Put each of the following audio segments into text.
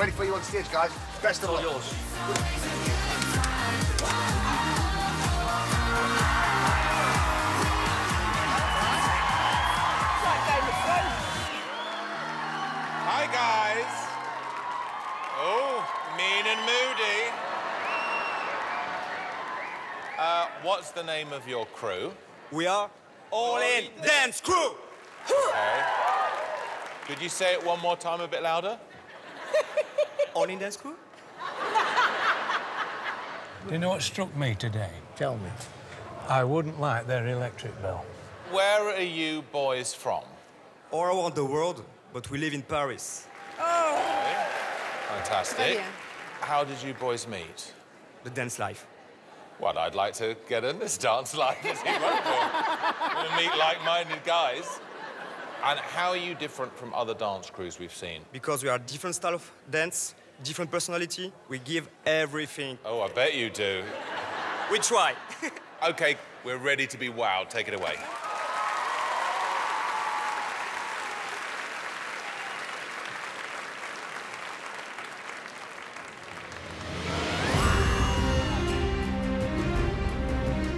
ready for you on stage, guys. Best of All luck. yours. Hi, guys. Oh, mean and moody. Uh, what's the name of your crew? We are ALLin Dance Crew. Okay. Could you say it one more time a bit louder? ALLin Dance Crew? Do you know what struck me today? Tell me. I wouldn't like their electric bill. Where are you boys from? All around the world, but we live in Paris. Oh fantastic. How did you boys meet? The dance life. Well, I'd like to get in this dance life as he went for. We'll meet like-minded guys. And how are you different from other dance crews we've seen? Because we are different style of dance, different personality, we give everything. Oh, I bet you do. We try. Okay, we're ready to be wowed. Take it away.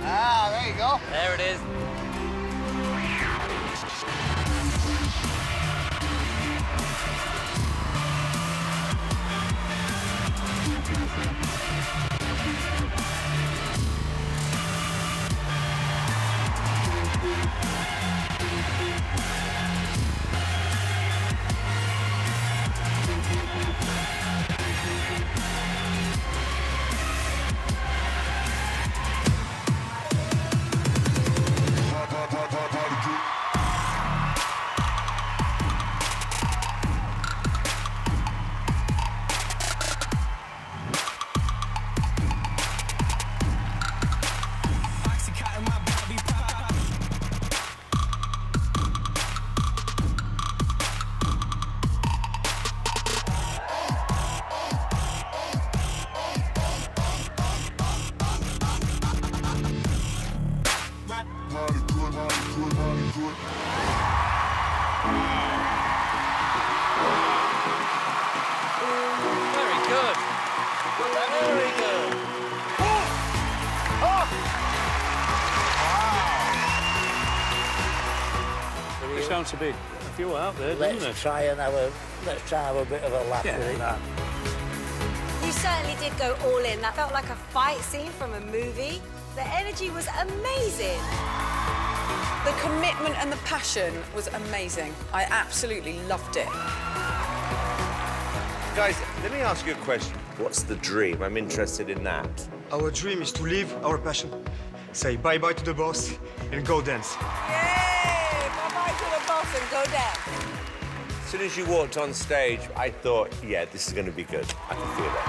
Ah, there you go. There it is. There to be a few out there, doesn't there? Let's try and have a let's try and have a bit of a laugh Yeah, with it. that. You certainly did go all in. That felt like a fight scene from a movie. The energy was amazing. The commitment and the passion was amazing. I absolutely loved it. Guys, let me ask you a question. What's the dream? I'm interested in that. Our dream is to live our passion. Say bye-bye to the boss and go dance. Yay! Go down. As soon as you walked on stage, I thought, yeah, this is going to be good. I can feel it.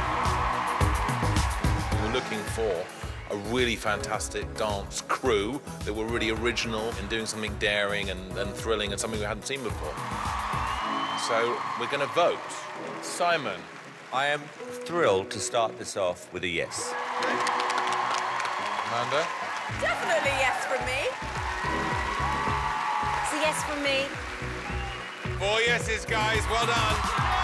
We're looking for a really fantastic dance crew that were really original and doing something daring and, and thrilling and something we hadn't seen before. So we're going to vote. Simon, I am thrilled to start this off with a yes. Amanda, Definitely yes from me. It's a yes from me. Four yeses, guys. Well done.